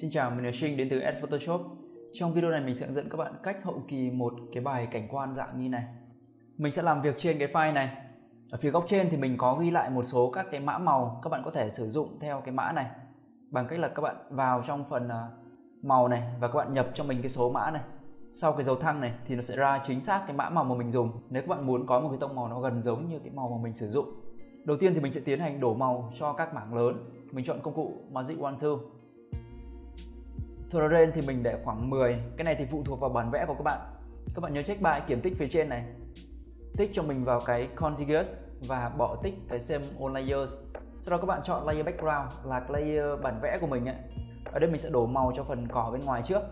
Xin chào, mình là Shin đến từ Ad Photoshop. Trong video này mình sẽ hướng dẫn các bạn cách hậu kỳ một cái bài cảnh quan dạng như này. Mình sẽ làm việc trên cái file này. Ở phía góc trên thì mình có ghi lại một số các cái mã màu các bạn có thể sử dụng theo cái mã này bằng cách là các bạn vào trong phần à, màu này và các bạn nhập cho mình cái số mã này. Sau cái dấu thăng này thì nó sẽ ra chính xác cái mã màu mà mình dùng. Nếu các bạn muốn có một cái tông màu nó gần giống như cái màu mà mình sử dụng. Đầu tiên thì mình sẽ tiến hành đổ màu cho các mảng lớn. Mình chọn công cụ Magic One Tool Tolerance thì mình để khoảng 10 Cái này thì phụ thuộc vào bản vẽ của các bạn. Các bạn nhớ check bài kiểm tích phía trên này. Tích cho mình vào cái Contiguous Và bỏ tích cái Same All Layers. Sau đó các bạn chọn Layer Background Là layer bản vẽ của mình ấy. Ở đây mình sẽ đổ màu cho phần cỏ bên ngoài trước.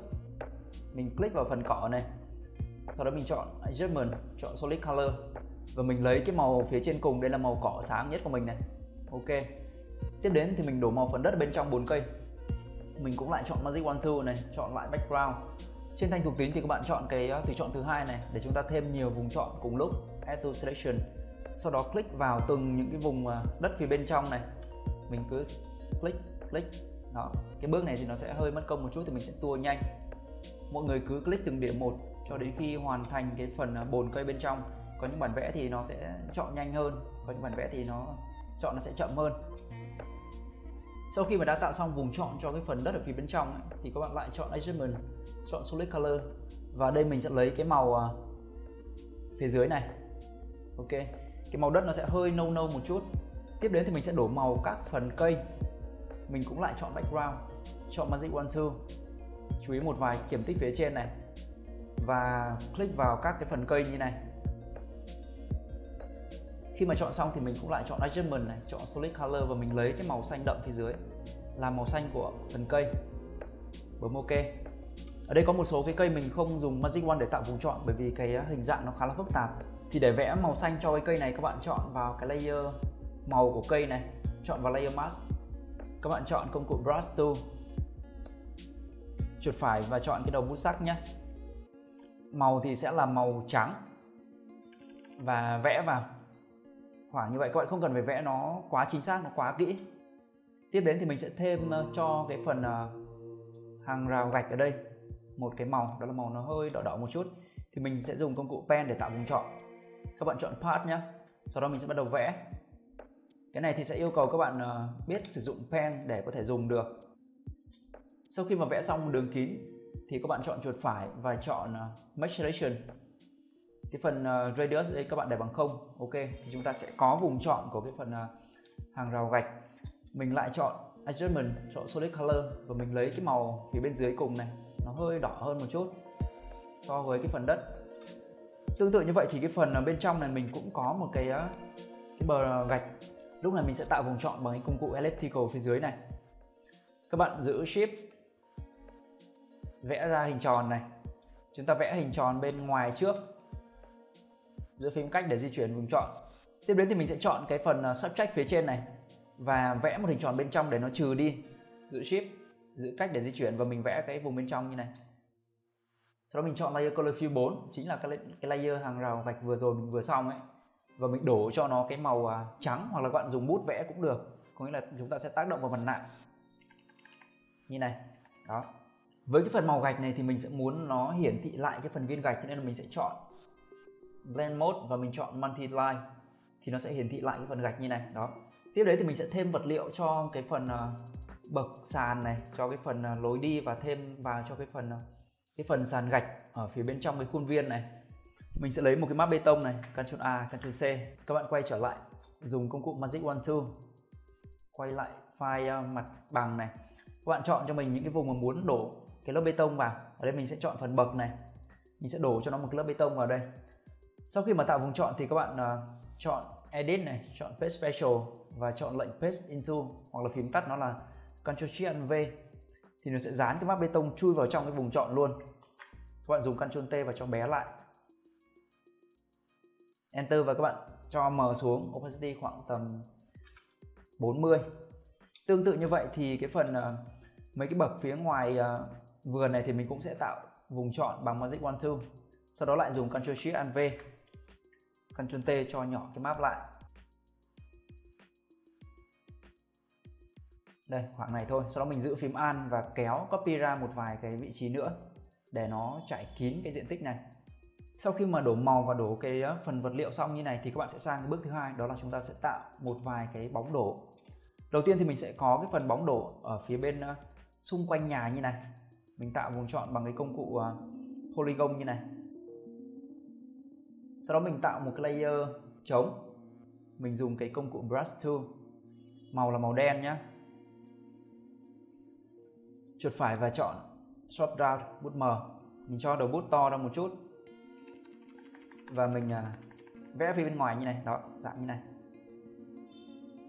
Mình click vào phần cỏ này. Sau đó mình chọn Adjustment, Chọn Solid Color. Và mình lấy cái màu phía trên cùng. Đây là màu cỏ sáng nhất của mình này. Ok. Tiếp đến thì mình đổ màu phần đất bên trong bốn cây mình cũng lại chọn Magic One Tool này, chọn lại background. Trên thanh thuộc tính thì các bạn chọn cái ờ, tùy chọn thứ hai này, để chúng ta thêm nhiều vùng chọn cùng lúc, add to selection. Sau đó click vào từng những cái vùng ờ, đất phía bên trong này. Mình cứ click click. Đó, cái bước này thì nó sẽ hơi mất công một chút thì mình sẽ tua nhanh. Mọi người cứ click từng điểm một cho đến khi hoàn thành cái phần ờ, bồn cây bên trong. Có những bản vẽ thì nó sẽ chọn nhanh hơn, có những bản vẽ thì nó, chọn nó sẽ chậm hơn sau khi mà đã tạo xong vùng chọn cho cái phần đất ở phía bên trong ấy, thì các bạn lại chọn adjustment chọn solid color. Và đây mình sẽ lấy cái màu à, phía dưới này. Ok cái màu đất nó sẽ hơi nâu nâu một chút. Tiếp đến thì mình sẽ đổ màu các phần cây. Mình cũng lại chọn background chọn magic one tool chú ý một vài kiểm tích phía trên này. Và click vào các cái phần cây như này khi mà chọn xong thì mình cũng lại chọn adjustment này, chọn solid color và mình lấy cái màu xanh đậm phía dưới, làm màu xanh của phần cây. Bấm ok. Ở đây có một số cái cây mình không dùng magic wand để tạo vùng chọn bởi vì cái hình dạng nó khá là phức tạp. Thì để vẽ màu xanh cho cái cây này, các bạn chọn vào cái layer màu của cây này, chọn vào layer mask. Các bạn chọn công cụ brush tool. Chuột phải và chọn cái đầu bút sắc nhé. Màu thì sẽ là màu trắng. Và vẽ vào khoảng như vậy, các bạn không cần phải vẽ nó quá chính xác, nó quá kỹ. Tiếp đến thì mình sẽ thêm ờ, cho cái phần ờ, hàng rào gạch ở đây. Một cái màu, đó là màu nó hơi đỏ đỏ một chút. Thì mình sẽ dùng công cụ pen để tạo vùng chọn các bạn chọn part nhé sau đó mình sẽ bắt đầu vẽ. Cái này thì sẽ yêu cầu các bạn ờ, biết sử dụng pen để có thể dùng được. Sau khi mà vẽ xong đường kín thì các bạn chọn chuột phải và chọn Mesh Selection cái phần uh, radius đây các bạn để bằng không ok thì chúng ta sẽ có vùng chọn của cái phần uh, hàng rào gạch. Mình lại chọn adjustment chọn solid color và mình lấy cái màu phía bên dưới cùng này nó hơi đỏ hơn một chút so với cái phần đất. Tương tự như vậy thì cái phần bên trong này mình cũng có một cái uh, cái bờ gạch. Lúc này mình sẽ tạo vùng chọn bằng cái công cụ elliptical phía dưới này. Các bạn giữ shift vẽ ra hình tròn này. Chúng ta vẽ hình tròn bên ngoài trước giữa phím cách để di chuyển vùng chọn tiếp đến thì mình sẽ chọn cái phần à, subtract phía trên này và vẽ một hình tròn bên trong để nó trừ đi giữ shift giữ cách để di chuyển và mình vẽ cái vùng bên trong như này. Sau đó mình chọn layer color fill 4 chính là cái, cái layer hàng rào gạch vừa rồi mình vừa xong ấy. Và mình đổ cho nó cái màu à, trắng hoặc là các bạn dùng bút vẽ cũng được. Có nghĩa là chúng ta sẽ tác động vào mặt nạ. Như này đó. Với cái phần màu gạch này thì mình sẽ muốn nó hiển thị lại cái phần viên gạch cho nên là mình sẽ chọn blend mode và mình chọn multi line thì nó sẽ hiển thị lại cái phần gạch như này. Đó. Tiếp đấy thì mình sẽ thêm vật liệu cho cái phần uh, bậc sàn này cho cái phần uh, lối đi và thêm vào cho cái phần uh, cái phần sàn gạch ở phía bên trong cái khuôn viên này. Mình sẽ lấy một cái map bê tông này Ctrl A Ctrl C. Các bạn quay trở lại dùng công cụ Magic One Tool quay lại file uh, mặt bằng này. Các bạn chọn cho mình những cái vùng mà muốn đổ cái lớp bê tông vào. Ở đây mình sẽ chọn phần bậc này. Mình sẽ đổ cho nó một lớp bê tông vào đây sau khi mà tạo vùng chọn thì các bạn uh, chọn edit này chọn paste special và chọn lệnh paste into hoặc là phím tắt nó là Ctrl Shift V thì nó sẽ dán cái map bê tông chui vào trong cái vùng chọn luôn. Các bạn dùng Ctrl T và cho bé lại. Enter và các bạn cho M xuống opacity khoảng tầm 40 tương tự như vậy thì cái phần uh, mấy cái bậc phía ngoài uh, vườn này thì mình cũng sẽ tạo vùng chọn bằng Magic One Tool sau đó lại dùng Ctrl Shift V. Ctrl T cho nhỏ cái map lại. Đây, khoảng này thôi. Sau đó mình giữ phím An và kéo copy ra một vài cái vị trí nữa để nó trải kín cái diện tích này. Sau khi mà đổ màu và đổ cái ờ, phần vật liệu xong như này thì các bạn sẽ sang cái bước thứ hai, đó là chúng ta sẽ tạo một vài cái bóng đổ. Đầu tiên thì mình sẽ có cái phần bóng đổ ở phía bên ờ, xung quanh nhà như này. Mình tạo vùng chọn bằng cái công cụ ờ, polygon như này sau đó mình tạo một cái layer trống. Mình dùng cái công cụ brush tool. Màu là màu đen nhé chuột phải và chọn swap down bút mờ. Mình cho đầu bút to ra một chút. Và mình à, vẽ phía bên ngoài như này. Đó dạng như này.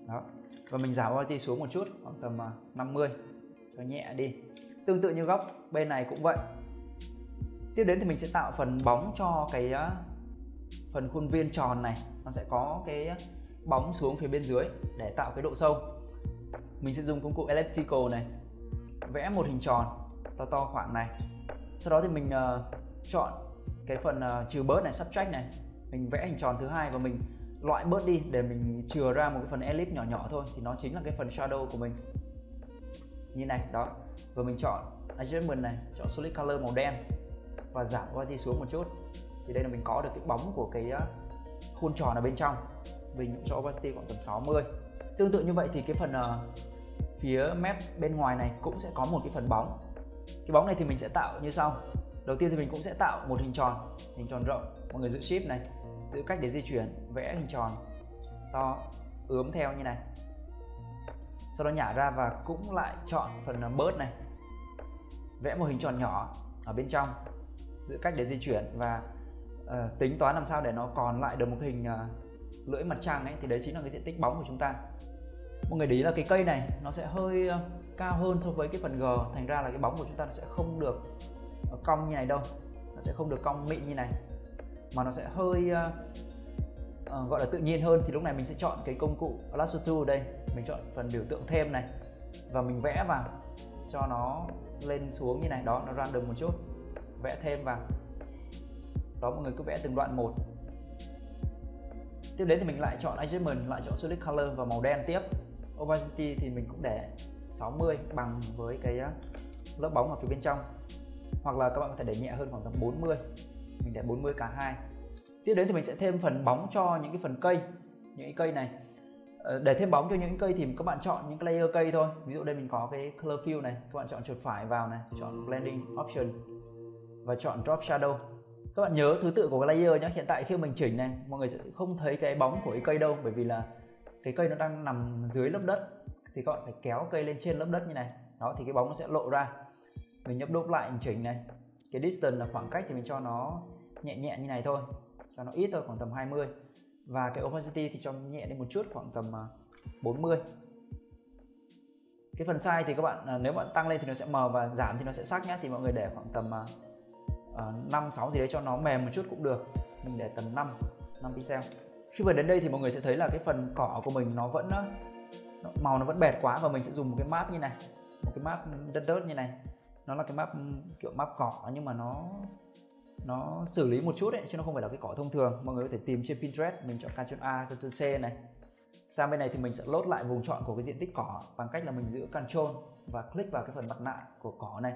Đó. Và mình giảm opacity xuống một chút khoảng tầm à, 50 cho nhẹ đi. Tương tự như góc bên này cũng vậy. Tiếp đến thì mình sẽ tạo phần bóng cho cái à, phần khuôn viên tròn này nó sẽ có cái bóng xuống phía bên dưới để tạo cái độ sâu. Mình sẽ dùng công cụ elliptical này vẽ một hình tròn to to khoảng này. Sau đó thì mình uh, chọn cái phần uh, trừ bớt này subtract này. Mình vẽ hình tròn thứ hai và mình loại bớt đi để mình chừa ra một cái phần ellipse nhỏ nhỏ thôi thì nó chính là cái phần shadow của mình. Như này đó. Và mình chọn adjustment này chọn solid color màu đen và giảm opacity xuống một chút thì đây là mình có được cái bóng của cái khuôn tròn ở bên trong. Mình cho opacity khoảng tầm 60 tương tự như vậy thì cái phần uh, phía mép bên ngoài này cũng sẽ có một cái phần bóng. Cái bóng này thì mình sẽ tạo như sau. Đầu tiên thì mình cũng sẽ tạo một hình tròn hình tròn rộng. Mọi người giữ shift này giữ cách để di chuyển vẽ hình tròn to ướm theo như này. Sau đó nhả ra và cũng lại chọn phần ờ, bớt này. Vẽ một hình tròn nhỏ ở bên trong giữ cách để di chuyển và uh, tính toán làm sao để nó còn lại được một hình uh, lưỡi mặt trăng ấy thì đấy chính là cái diện tích bóng của chúng ta. Mọi người để ý là cái cây này nó sẽ hơi uh, cao hơn so với cái phần G thành ra là cái bóng của chúng ta nó sẽ không được cong như này đâu. Nó sẽ không được cong mịn như này mà nó sẽ hơi uh, uh, gọi là tự nhiên hơn. Thì lúc này mình sẽ chọn cái công cụ lasso tool đây. Mình chọn phần biểu tượng thêm này. Và mình vẽ vào cho nó lên xuống như này. Đó nó random một chút. Vẽ thêm vào đó, mọi người cứ vẽ từng đoạn một. Tiếp đến thì mình lại chọn adjustment lại chọn solid color và màu đen tiếp. Opacity thì mình cũng để 60 bằng với cái lớp bóng ở phía bên trong. Hoặc là các bạn có thể để nhẹ hơn khoảng tầm 40 mình để 40 cả hai. Tiếp đến thì mình sẽ thêm phần bóng cho những cái phần cây, những cái cây này. Ờ, để thêm bóng cho những cây thì các bạn chọn những cái layer cây thôi. Ví dụ đây mình có cái color fill này, các bạn chọn chuột phải vào này, chọn blending option và chọn drop shadow các bạn nhớ thứ tự của cái layer nhé hiện tại khi mình chỉnh này, mọi người sẽ không thấy cái bóng của cái cây đâu, bởi vì là cái cây nó đang nằm dưới lớp đất. Thì các bạn phải kéo cây lên trên lớp đất như này. Đó, thì cái bóng nó sẽ lộ ra. Mình nhấp đốt lại, mình chỉnh này. Cái distance là khoảng cách thì mình cho nó nhẹ nhẹ như này thôi. Cho nó ít thôi, khoảng tầm 20 và cái opacity thì cho nhẹ lên một chút, khoảng tầm à, 40 cái phần size thì các bạn à, nếu bạn tăng lên thì nó sẽ mờ và giảm thì nó sẽ sắc nhé thì mọi người để khoảng tầm à, À, 5 6 gì đấy cho nó mềm một chút cũng được. Mình để tầm 5 5 pixel. Khi vừa đến đây thì mọi người sẽ thấy là cái phần cỏ của mình nó vẫn màu nó vẫn bẹt quá và mình sẽ dùng một cái map như này, một cái map đất đất như này. Nó là cái map kiểu map cỏ nhưng mà nó nó xử lý một chút đấy chứ nó không phải là cái cỏ thông thường. Mọi người có thể tìm trên Pinterest, mình chọn Ctrl A, Ctrl C này. Sang bên này thì mình sẽ lốt lại vùng chọn của cái diện tích cỏ bằng cách là mình giữ Ctrl và click vào cái phần mặt nạ của cỏ này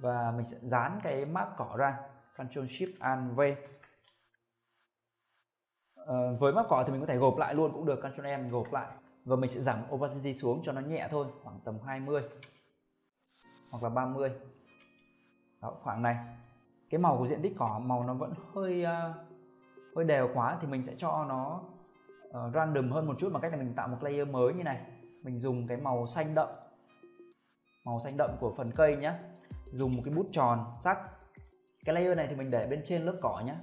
và mình sẽ dán cái map cỏ ra Ctrl Shift Alt V. Uh, với map cỏ thì mình có thể gộp lại luôn cũng được Ctrl M gộp lại. Và mình sẽ giảm opacity xuống cho nó nhẹ thôi khoảng tầm 20 hoặc là 30 đó khoảng này. Cái màu của diện tích cỏ màu nó vẫn hơi uh, hơi đều quá thì mình sẽ cho nó uh, random hơn một chút bằng cách là mình tạo một layer mới như này. Mình dùng cái màu xanh đậm màu xanh đậm của phần cây nhé dùng một cái bút tròn sắc cái layer này thì mình để bên trên lớp cỏ nhé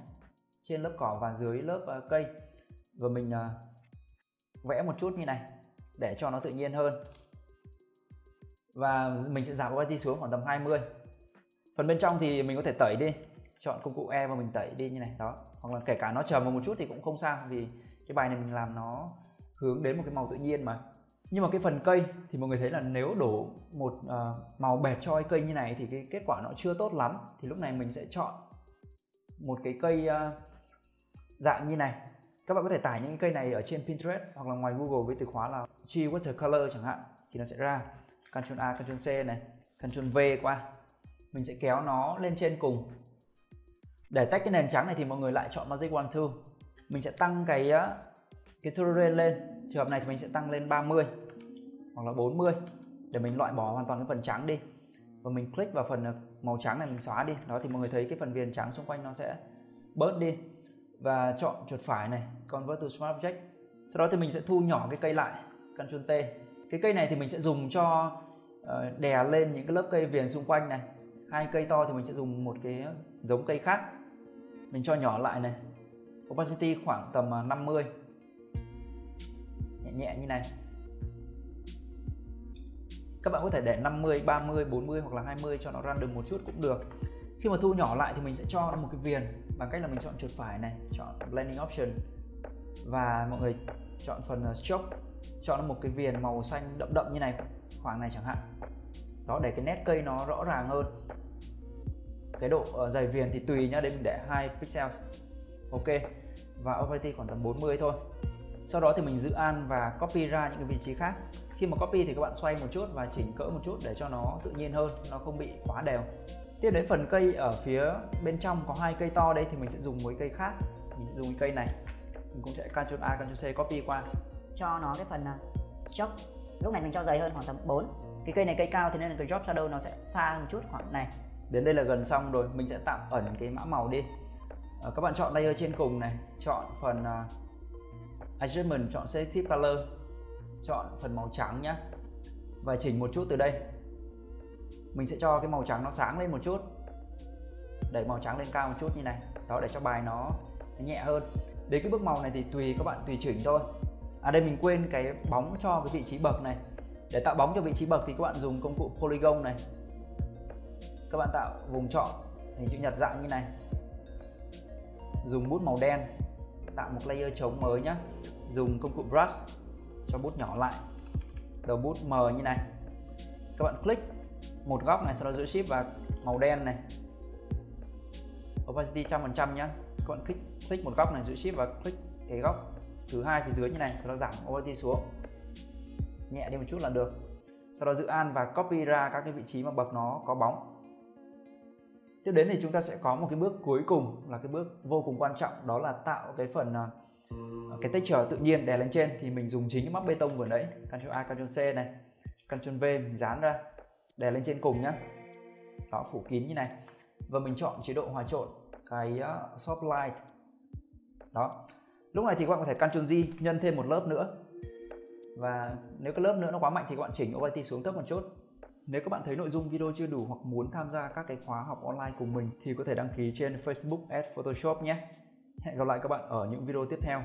trên lớp cỏ và dưới lớp uh, cây. Và mình uh, vẽ một chút như này để cho nó tự nhiên hơn. Và mình sẽ giảm opacity xuống khoảng tầm 20 phần bên trong thì mình có thể tẩy đi. Chọn công cụ E và mình tẩy đi như này đó. Hoặc là kể cả nó trầm vào một chút thì cũng không sao vì cái bài này mình làm nó hướng đến một cái màu tự nhiên mà nhưng mà cái phần cây thì mọi người thấy là nếu đổ một uh, màu bẹt cho cây như này thì cái kết quả nó chưa tốt lắm. Thì lúc này mình sẽ chọn một cái cây uh, dạng như này. Các bạn có thể tải những cái cây này ở trên Pinterest hoặc là ngoài Google với từ khóa là G Watercolor chẳng hạn thì nó sẽ ra. Ctrl A Ctrl C này Ctrl V qua. Mình sẽ kéo nó lên trên cùng. Để tách cái nền trắng này thì mọi người lại chọn Magic One Tool mình sẽ tăng cái à, cái tolerance lên. Trường hợp này thì mình sẽ tăng lên 30 hoặc là 40 để mình loại bỏ hoàn toàn cái phần trắng đi. Và mình click vào phần ờ, màu trắng này mình xóa đi. Đó, thì mọi người thấy cái phần viền trắng xung quanh nó sẽ bớt đi. Và chọn chuột phải này convert to smart object. Sau đó thì mình sẽ thu nhỏ cái cây lại Ctrl T. Cái cây này thì mình sẽ dùng cho ờ, đè lên những cái lớp cây viền xung quanh này. Hai cây to thì mình sẽ dùng một cái giống cây khác. Mình cho nhỏ lại này. Opacity khoảng tầm ờ, 50 nhẹ nhẹ như này các bạn có thể để 50, 30, 40 hoặc là 20 cho nó random một chút cũng được. Khi mà thu nhỏ lại thì mình sẽ cho nó một cái viền bằng cách là mình chọn chuột phải này chọn blending option. Và mọi người chọn phần ờ, stroke chọn nó một cái viền màu xanh đậm đậm như này khoảng này chẳng hạn. Đó để cái nét cây nó rõ ràng hơn. Cái độ ờ, dày viền thì tùy nhá đây mình để 2 pixel ok và opacity khoảng tầm 40 thôi. Sau đó thì mình giữ an và copy ra những cái vị trí khác khi mà copy thì các bạn xoay một chút và chỉnh cỡ một chút để cho nó tự nhiên hơn nó không bị quá đều. Tiếp đến phần cây ở phía bên trong có hai cây to đây thì mình sẽ dùng một cây khác. Mình sẽ dùng cái cây này. Mình cũng sẽ Ctrl A Ctrl C copy qua. Cho nó cái phần uh, stroke lúc này mình cho dày hơn khoảng tầm 4 cái cây này cây cao thì nên là cái drop shadow nó sẽ xa một chút khoảng này. Đến đây là gần xong rồi. Mình sẽ tạm ẩn cái mã màu đi. À, các bạn chọn layer trên cùng này. Chọn phần uh, adjustment chọn selective color chọn phần màu trắng nhé và chỉnh một chút từ đây. Mình sẽ cho cái màu trắng nó sáng lên một chút. Đẩy màu trắng lên cao một chút như này. Đó, để cho bài nó nhẹ hơn. Đến cái bước màu này thì tùy các bạn tùy chỉnh thôi. À đây mình quên cái bóng cho cái vị trí bậc này. Để tạo bóng cho vị trí bậc thì các bạn dùng công cụ polygon này. Các bạn tạo vùng chọn, hình chữ nhật dạng như này. Dùng bút màu đen, tạo một layer trống mới nhé dùng công cụ brush cho bút nhỏ lại. Đầu bút mờ như này. Các bạn click một góc này, sau đó giữ shift và màu đen này. Opacity trăm phần trăm nhá. Các bạn click click một góc này, giữ shift và click cái góc thứ hai phía dưới như này, sau đó giảm opacity xuống. Nhẹ đi một chút là được. Sau đó giữ an và copy ra các cái vị trí mà bậc nó có bóng. Tiếp đến thì chúng ta sẽ có một cái bước cuối cùng, là cái bước vô cùng quan trọng, đó là tạo cái phần à, Ờ, cái tách trở tự nhiên đè lên trên thì mình dùng chính cái móc bê tông vừa nãy. Ctrl A Ctrl C này. Ctrl V mình dán ra đè lên trên cùng nhá. Đó phủ kín như này. Và mình chọn chế độ hòa trộn cái uh, soft light. Đó. Lúc này thì các bạn có thể Ctrl G nhân thêm một lớp nữa. Và nếu cái lớp nữa nó quá mạnh thì các bạn chỉnh opacity xuống thấp một chút. Nếu các bạn thấy nội dung video chưa đủ hoặc muốn tham gia các cái khóa học online cùng mình thì có thể đăng ký trên Facebook at Photoshop nhé. Hẹn gặp lại các bạn ở những video tiếp theo.